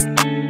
you